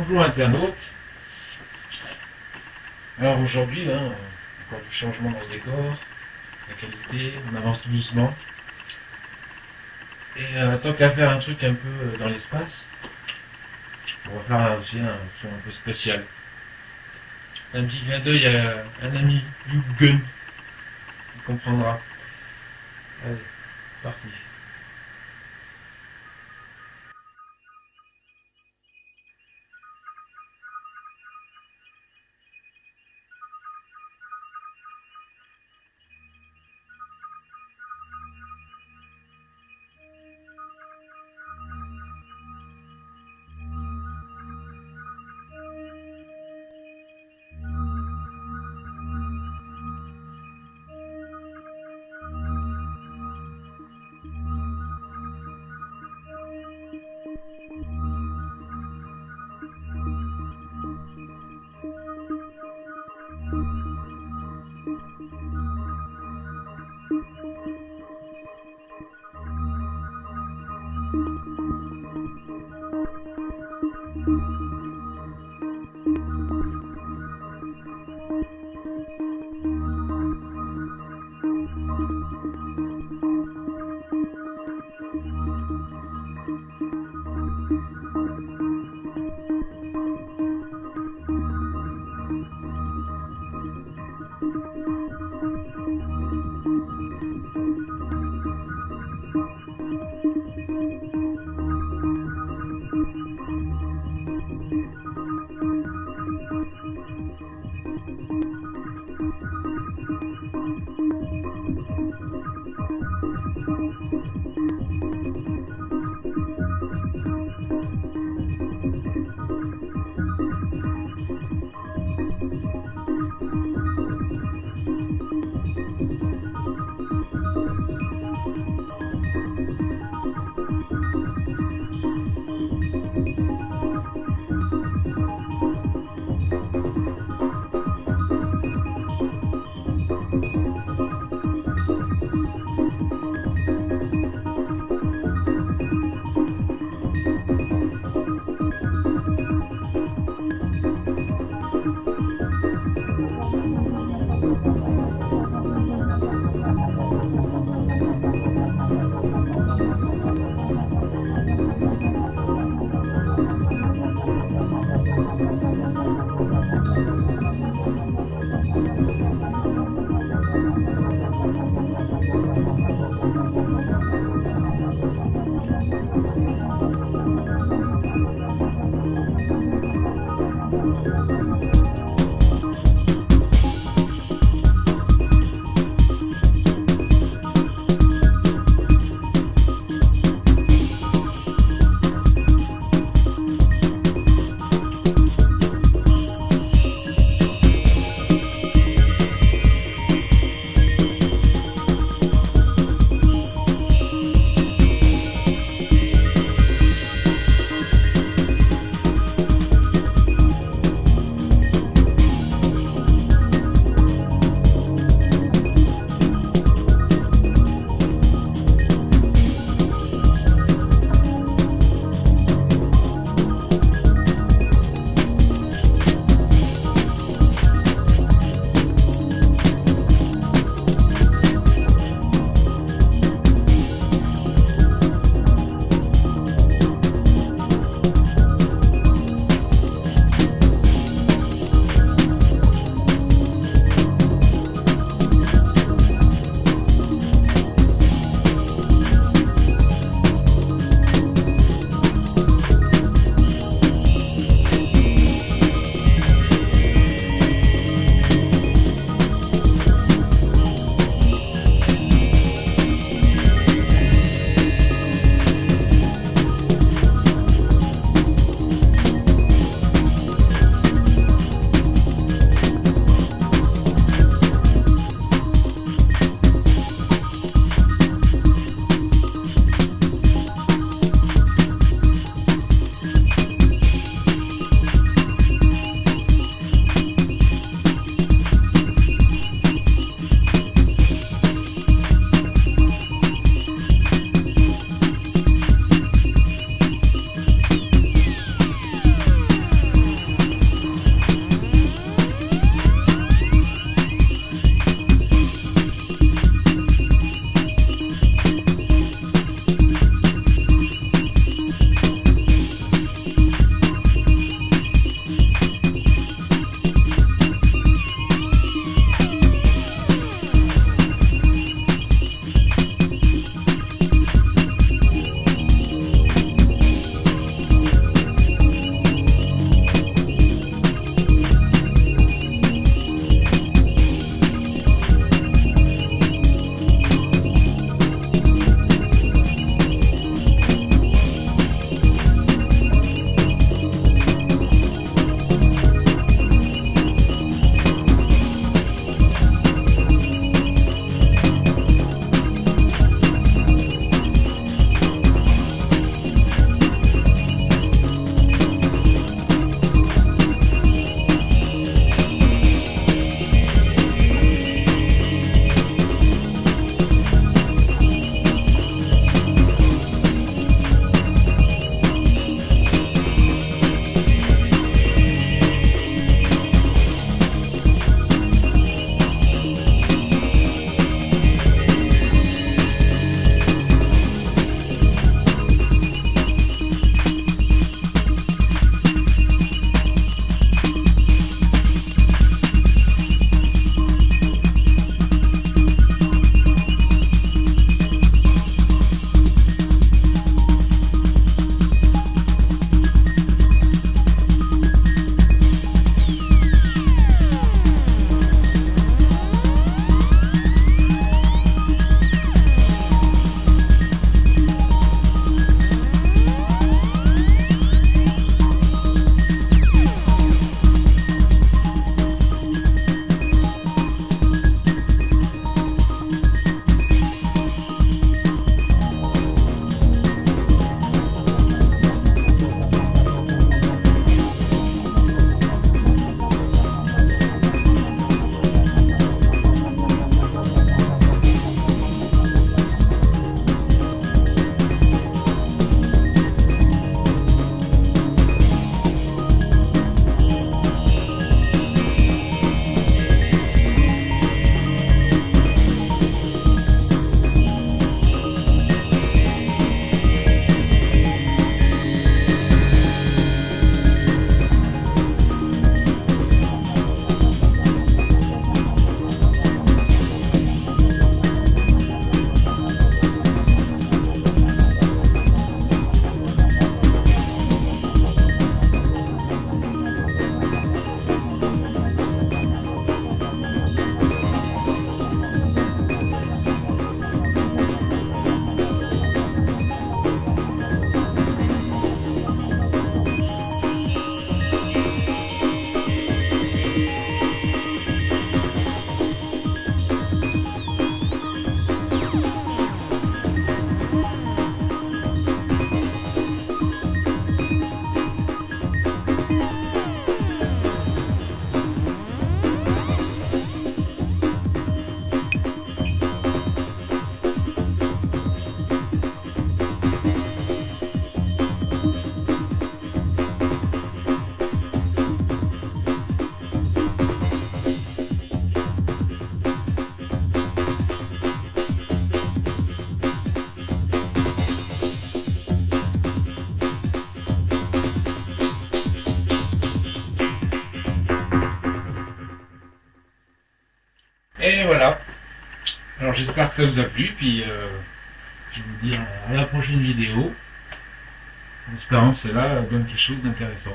Bonjour internautes. Alors aujourd'hui, hein, encore du changement dans le décor, la qualité, on avance doucement. Et euh, tant qu'à faire un truc un peu euh, dans l'espace, on va faire aussi un son un peu spécial. Un petit clin d'œil à un ami, Gun. Il comprendra. Allez, parti. Thank you. Et voilà. Alors j'espère que ça vous a plu, puis euh, je vous dis à la prochaine vidéo, en espérant que cela donne quelque chose d'intéressant.